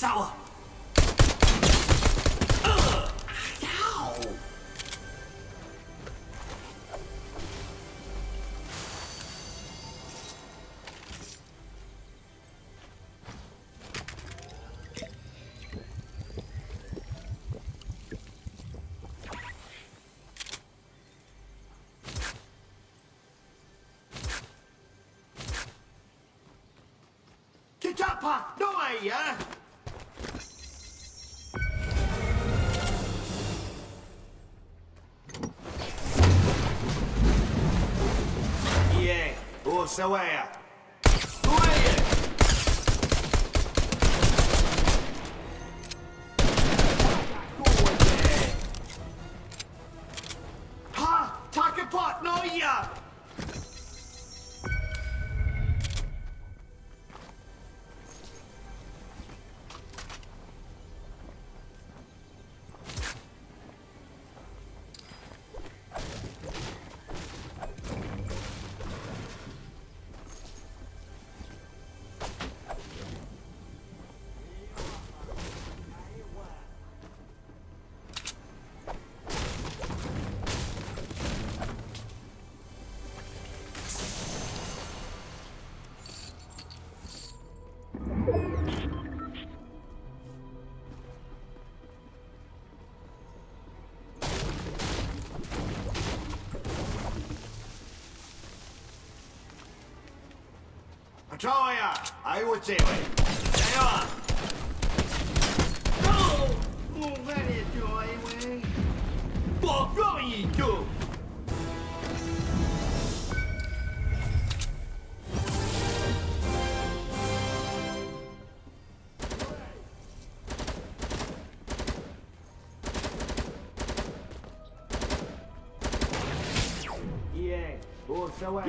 Sauer! Ugh. No way, yeah? O Patrolia! Aiutevi! Dea! No! Muovere, Joewe! Boroito! Yeah, or so I.